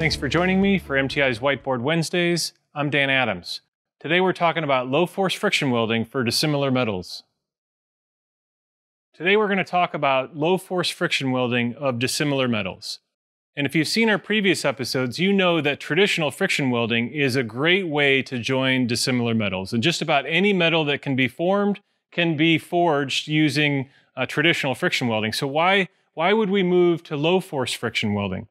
Thanks for joining me for MTI's Whiteboard Wednesdays. I'm Dan Adams. Today we're talking about low force friction welding for dissimilar metals. Today we're going to talk about low force friction welding of dissimilar metals. And if you've seen our previous episodes, you know that traditional friction welding is a great way to join dissimilar metals. And just about any metal that can be formed can be forged using uh, traditional friction welding. So why, why would we move to low force friction welding?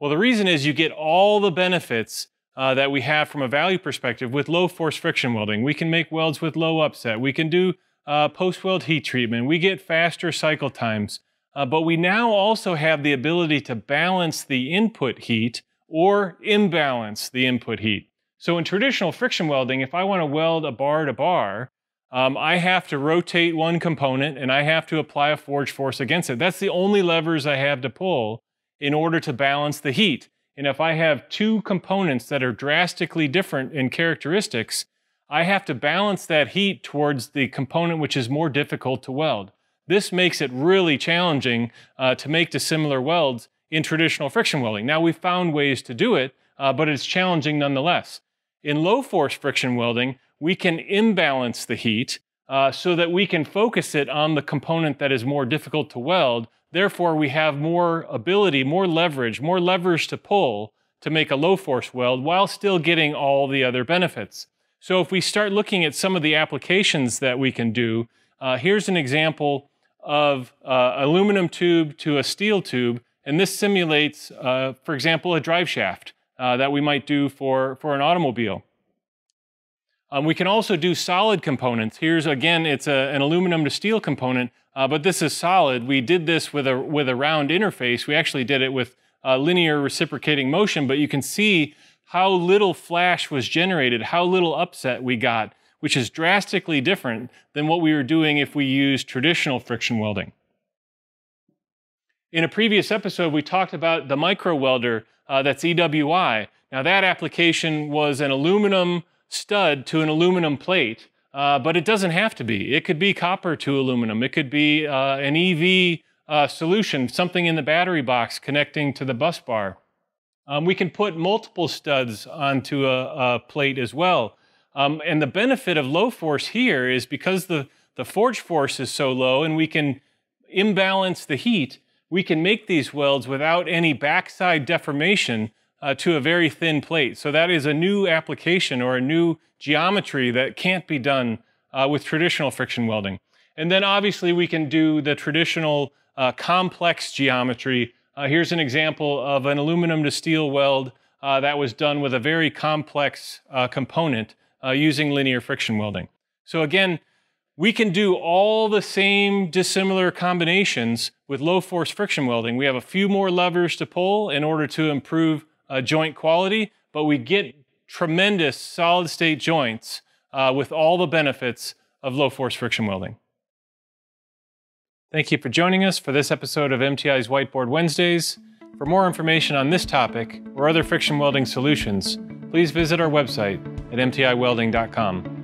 Well, the reason is you get all the benefits uh, that we have from a value perspective with low force friction welding. We can make welds with low upset. We can do uh, post weld heat treatment. We get faster cycle times. Uh, but we now also have the ability to balance the input heat or imbalance the input heat. So in traditional friction welding, if I want to weld a bar to bar, um, I have to rotate one component and I have to apply a forge force against it. That's the only levers I have to pull in order to balance the heat. And if I have two components that are drastically different in characteristics, I have to balance that heat towards the component which is more difficult to weld. This makes it really challenging uh, to make dissimilar welds in traditional friction welding. Now we've found ways to do it, uh, but it's challenging nonetheless. In low force friction welding, we can imbalance the heat uh, so that we can focus it on the component that is more difficult to weld. Therefore, we have more ability, more leverage, more levers to pull to make a low force weld while still getting all the other benefits. So if we start looking at some of the applications that we can do, uh, here's an example of uh, aluminum tube to a steel tube, and this simulates, uh, for example, a drive shaft uh, that we might do for, for an automobile. Um, we can also do solid components. Here's again, it's a, an aluminum to steel component, uh, but this is solid. We did this with a, with a round interface. We actually did it with uh, linear reciprocating motion, but you can see how little flash was generated, how little upset we got, which is drastically different than what we were doing if we used traditional friction welding. In a previous episode, we talked about the micro welder uh, that's EWI. Now that application was an aluminum stud to an aluminum plate, uh, but it doesn't have to be. It could be copper to aluminum. It could be uh, an EV uh, solution, something in the battery box connecting to the bus bar. Um, we can put multiple studs onto a, a plate as well. Um, and the benefit of low force here is because the, the forge force is so low and we can imbalance the heat, we can make these welds without any backside deformation uh, to a very thin plate. So that is a new application or a new geometry that can't be done uh, with traditional friction welding. And then obviously we can do the traditional uh, complex geometry. Uh, here's an example of an aluminum to steel weld uh, that was done with a very complex uh, component using linear friction welding. So again, we can do all the same dissimilar combinations with low force friction welding. We have a few more levers to pull in order to improve uh, joint quality, but we get tremendous solid state joints uh, with all the benefits of low force friction welding. Thank you for joining us for this episode of MTI's Whiteboard Wednesdays. For more information on this topic or other friction welding solutions, please visit our website at mtiwelding.com.